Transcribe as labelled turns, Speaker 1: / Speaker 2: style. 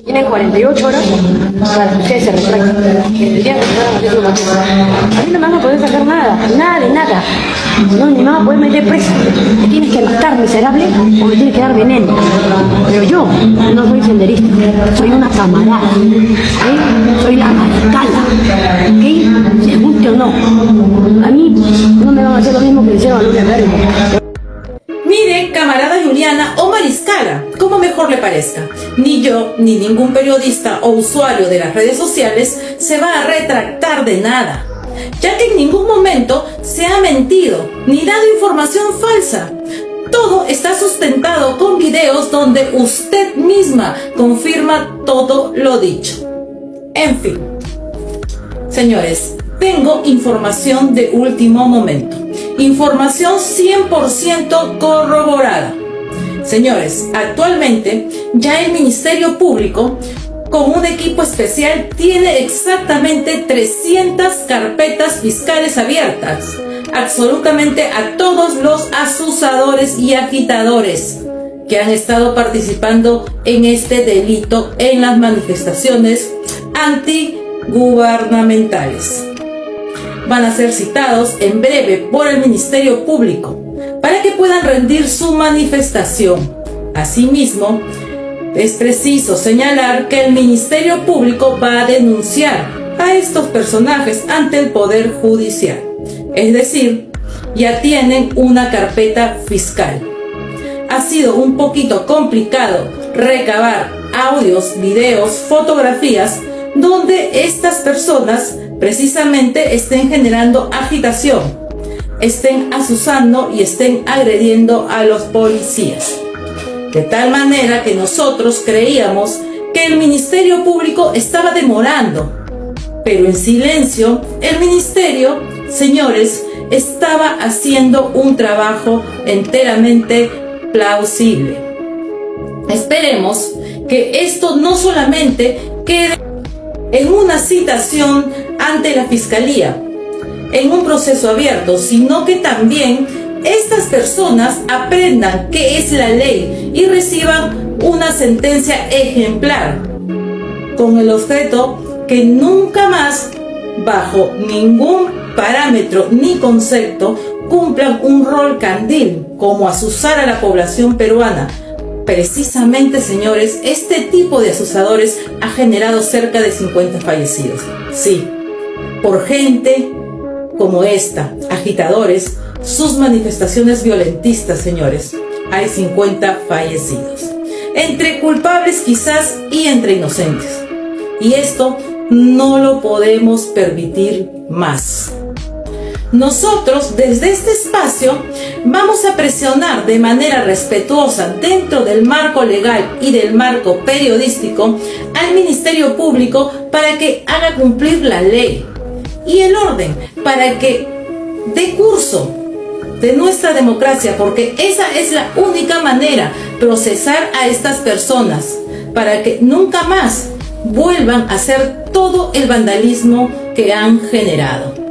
Speaker 1: Tienen 48 horas para que ustedes se retracten. A mí no me van a poder sacar nada, nada de nada. No, ni me van a poder meter presa. Me tienes que matar, miserable, o me tienes que dar veneno. Pero yo no soy senderista, soy una camarada. Soy la maricala. ¿Ok? Se guste o no. A mí no me van a hacer lo mismo que le hicieron a Verde.
Speaker 2: Mire, camarada Juliana o Mariscala, como mejor le parezca. Ni yo, ni ningún periodista o usuario de las redes sociales se va a retractar de nada, ya que en ningún momento se ha mentido ni dado información falsa. Todo está sustentado con videos donde usted misma confirma todo lo dicho. En fin, señores, tengo información de último momento. Información 100% corroborada. Señores, actualmente ya el Ministerio Público con un equipo especial tiene exactamente 300 carpetas fiscales abiertas, absolutamente a todos los asusadores y agitadores que han estado participando en este delito en las manifestaciones antigubernamentales. Van a ser citados en breve por el Ministerio Público para que puedan rendir su manifestación. Asimismo, es preciso señalar que el Ministerio Público va a denunciar a estos personajes ante el Poder Judicial. Es decir, ya tienen una carpeta fiscal. Ha sido un poquito complicado recabar audios, videos, fotografías donde estas personas precisamente estén generando agitación, estén asusando y estén agrediendo a los policías. De tal manera que nosotros creíamos que el Ministerio Público estaba demorando, pero en silencio el Ministerio, señores, estaba haciendo un trabajo enteramente plausible. Esperemos que esto no solamente quede en una citación ante la Fiscalía, en un proceso abierto, sino que también estas personas aprendan qué es la ley y reciban una sentencia ejemplar, con el objeto que nunca más, bajo ningún parámetro ni concepto, cumplan un rol candil como asusar a la población peruana, Precisamente, señores, este tipo de asusadores ha generado cerca de 50 fallecidos. Sí, por gente como esta, agitadores, sus manifestaciones violentistas, señores, hay 50 fallecidos. Entre culpables quizás y entre inocentes. Y esto no lo podemos permitir más. Nosotros desde este espacio vamos a presionar de manera respetuosa dentro del marco legal y del marco periodístico al Ministerio Público para que haga cumplir la ley y el orden, para que dé curso de nuestra democracia, porque esa es la única manera, procesar a estas personas, para que nunca más vuelvan a hacer todo el vandalismo que han generado.